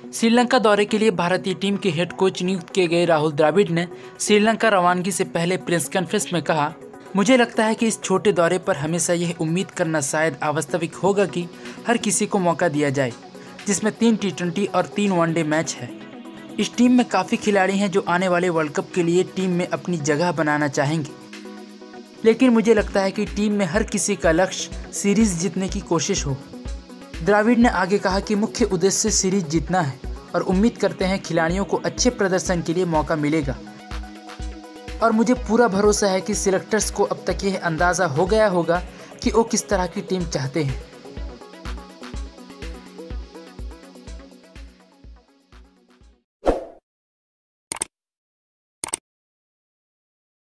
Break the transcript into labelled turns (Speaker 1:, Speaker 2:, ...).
Speaker 1: श्रीलंका दौरे के लिए भारतीय टीम के हेड कोच नियुक्त किए गए राहुल द्राविड ने श्रीलंका रवानगी से पहले प्रेस कॉन्फ्रेंस में कहा, मुझे लगता है कि इस छोटे दौरे पर हमेशा यह उम्मीद करना शायद अवास्तविक होगा कि हर किसी को मौका दिया जाए, जिसमें तीन टी और तीन वनडे मैच है। इस टीम में काफ़ी खिलाड़ी हैं जो आने वाले वर्ल्ड कप के लिए टीम में अपनी जगह बनाना चाहेंगे। लेकिन मुझे लगता है कि टीम में हर किसी का लक्ष्य सीरीज़ जीतने की कोशिश हो। द्राविड ने आगे कहा कि मुख्य उद्देश्य सीरीज़ जीतना है और उम्मीद करते हैं खिलाड़ियों को अच्छे प्रदर्शन के लिए मौका मिलेगा। और मुझे पूरा भरोसा है कि सिलेक्टर्स को अब तक यह अंदाज़ा हो गया होगा कि वो किस तरह की टीम चाहते हैं।